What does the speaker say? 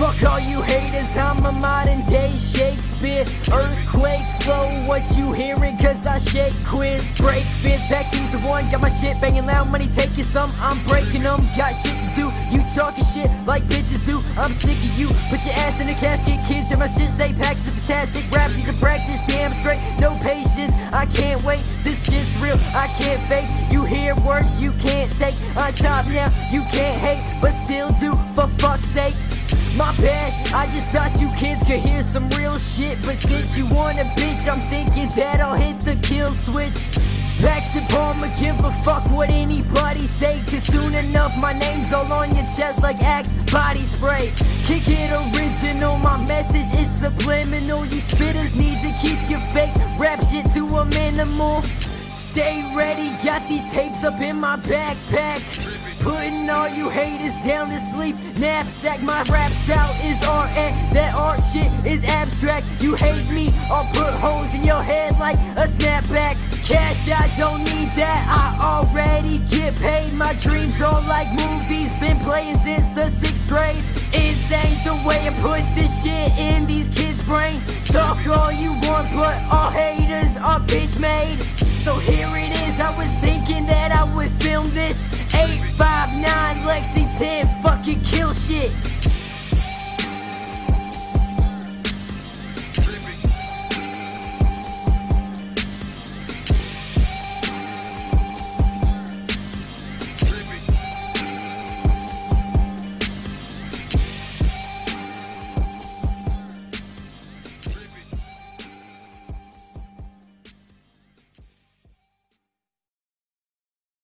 Fuck all you haters, I'm a modern day Shakespeare. Earthquake flow, what you hearing? Cause I shake quiz. Break fist, Backseat's the one. Got my shit banging loud, money taking some. I'm breaking them, got shit to do. You talking shit like bitches do. I'm sick of you. Put your ass in a casket, kids. And my shit say packs are fantastic. Rap you can practice, damn straight. No patience, I can't wait. This shit's real, I can't fake. You hear words you can't take. On top now, you can't hate, but still do. My bad, I just thought you kids could hear some real shit. But since you want a bitch, I'm thinking that I'll hit the kill switch. Paxton Palmer, give a fuck what anybody say. Cause soon enough, my name's all on your chest like Axe body spray. Kick it original, my message is subliminal. You spitters need to keep your fake rap shit to a minimal. Stay ready, got these tapes up in my backpack. Putting all you haters down to sleep. Knapsack, my rap style is art, and that art shit is abstract. You hate me, I'll put holes in your head like a snapback. Cash, I don't need that, I already get paid. My dreams are like movies, been playing since the sixth grade. It ain't the way I put this shit in these kids' brain. Talk all you want, but all haters are bitch made. Lexington, fucking kill shit